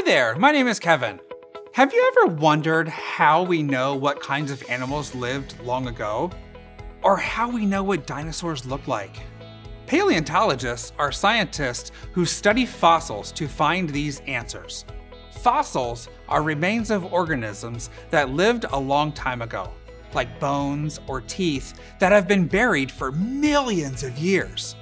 Hi there, my name is Kevin. Have you ever wondered how we know what kinds of animals lived long ago? Or how we know what dinosaurs look like? Paleontologists are scientists who study fossils to find these answers. Fossils are remains of organisms that lived a long time ago, like bones or teeth that have been buried for millions of years.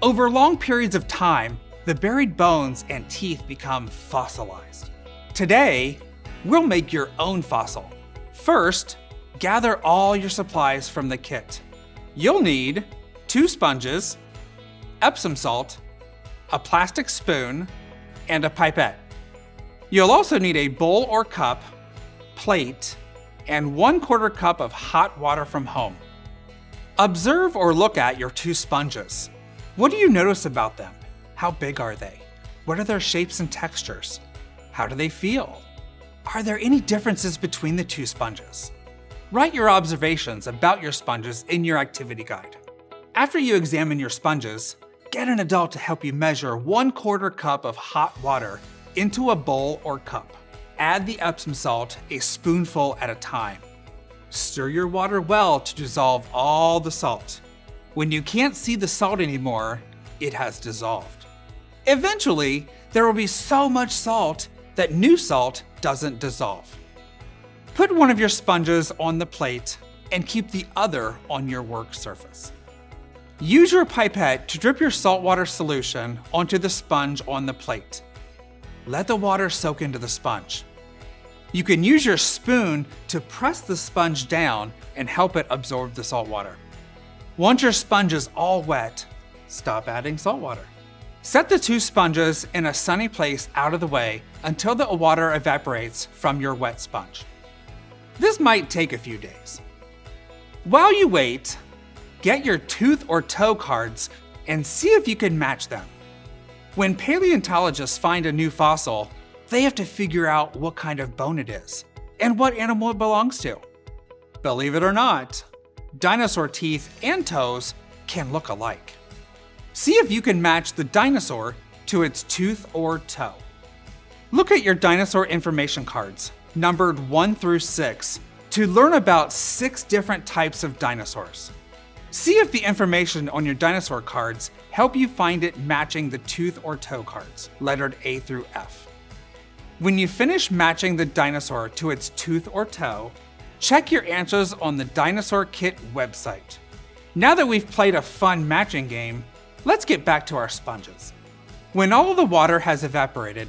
Over long periods of time, the buried bones and teeth become fossilized. Today, we'll make your own fossil. First, gather all your supplies from the kit. You'll need two sponges, Epsom salt, a plastic spoon, and a pipette. You'll also need a bowl or cup, plate, and one quarter cup of hot water from home. Observe or look at your two sponges. What do you notice about them? How big are they? What are their shapes and textures? How do they feel? Are there any differences between the two sponges? Write your observations about your sponges in your activity guide. After you examine your sponges, get an adult to help you measure one quarter cup of hot water into a bowl or cup. Add the Epsom salt a spoonful at a time. Stir your water well to dissolve all the salt. When you can't see the salt anymore, it has dissolved. Eventually, there will be so much salt that new salt doesn't dissolve. Put one of your sponges on the plate and keep the other on your work surface. Use your pipette to drip your saltwater solution onto the sponge on the plate. Let the water soak into the sponge. You can use your spoon to press the sponge down and help it absorb the salt water. Once your sponge is all wet, stop adding salt water. Set the two sponges in a sunny place out of the way until the water evaporates from your wet sponge. This might take a few days. While you wait, get your tooth or toe cards and see if you can match them. When paleontologists find a new fossil, they have to figure out what kind of bone it is and what animal it belongs to. Believe it or not, dinosaur teeth and toes can look alike. See if you can match the dinosaur to its tooth or toe. Look at your dinosaur information cards, numbered 1 through 6, to learn about six different types of dinosaurs. See if the information on your dinosaur cards help you find it matching the tooth or toe cards, lettered A through F. When you finish matching the dinosaur to its tooth or toe, check your answers on the Dinosaur Kit website. Now that we've played a fun matching game, Let's get back to our sponges. When all the water has evaporated,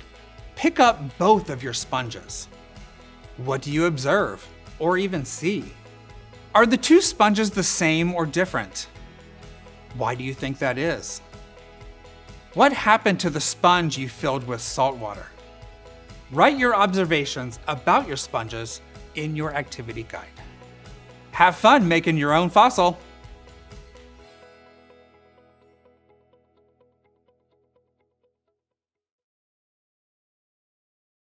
pick up both of your sponges. What do you observe or even see? Are the two sponges the same or different? Why do you think that is? What happened to the sponge you filled with salt water? Write your observations about your sponges in your activity guide. Have fun making your own fossil.